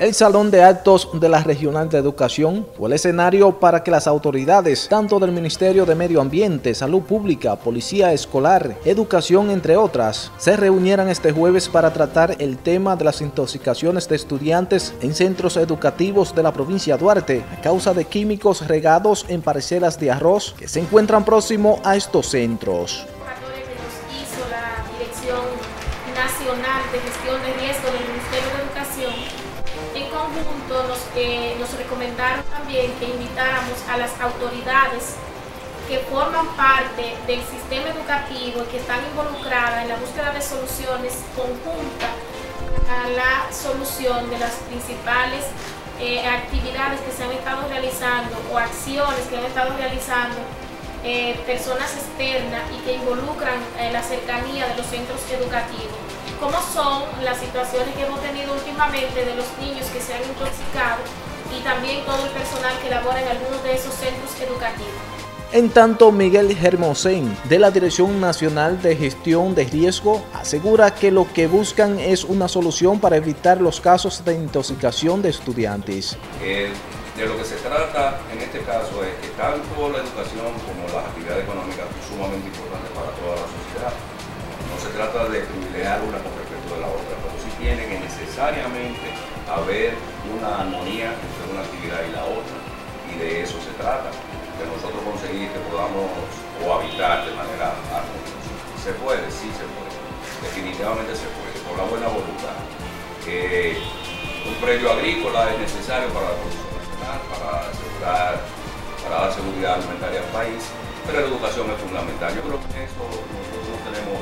El Salón de Actos de la Regional de Educación fue el escenario para que las autoridades, tanto del Ministerio de Medio Ambiente, Salud Pública, Policía Escolar, Educación, entre otras, se reunieran este jueves para tratar el tema de las intoxicaciones de estudiantes en centros educativos de la provincia de Duarte a causa de químicos regados en parcelas de arroz que se encuentran próximo a estos centros. Nacional de Gestión de Riesgo eh, nos recomendaron también que invitáramos a las autoridades que forman parte del sistema educativo y que están involucradas en la búsqueda de soluciones conjuntas a la solución de las principales eh, actividades que se han estado realizando o acciones que han estado realizando eh, personas externas y que involucran la cercanía de los centros educativos cómo son las situaciones que hemos tenido últimamente de los niños que se han intoxicado y también todo el personal que labora en algunos de esos centros educativos. En tanto, Miguel Hermosén, de la Dirección Nacional de Gestión de Riesgo, asegura que lo que buscan es una solución para evitar los casos de intoxicación de estudiantes. Eh, de lo que se trata en este caso es que tanto la educación como las actividades económicas son sumamente importantes para toda la sociedad se trata de privilegiar una con respecto de la otra, pero sí tiene que necesariamente haber una armonía entre una actividad y la otra, y de eso se trata, de nosotros conseguir que podamos cohabitar de manera armoniosa. ¿Se puede? Sí se puede. Definitivamente se puede, por la buena voluntad. un predio agrícola es necesario para la producción nacional, para asegurar, para dar seguridad alimentaria al país, pero la educación es fundamental. Yo creo que eso nosotros no tenemos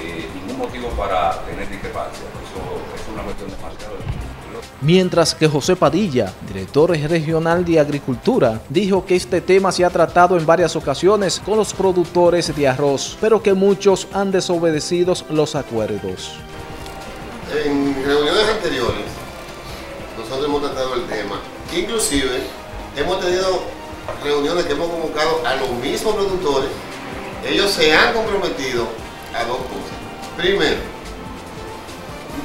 eh, ningún motivo para tener discrepancia. Eso es una cuestión demasiado Mientras que José Padilla, director regional de Agricultura, dijo que este tema se ha tratado en varias ocasiones con los productores de arroz, pero que muchos han desobedecido los acuerdos. En reuniones anteriores, nosotros hemos tratado el tema. Inclusive, hemos tenido reuniones que hemos convocado a los mismos productores. Ellos se han comprometido a dos cosas. Primero,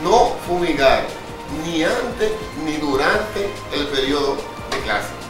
no fumigar ni antes ni durante el periodo de clase.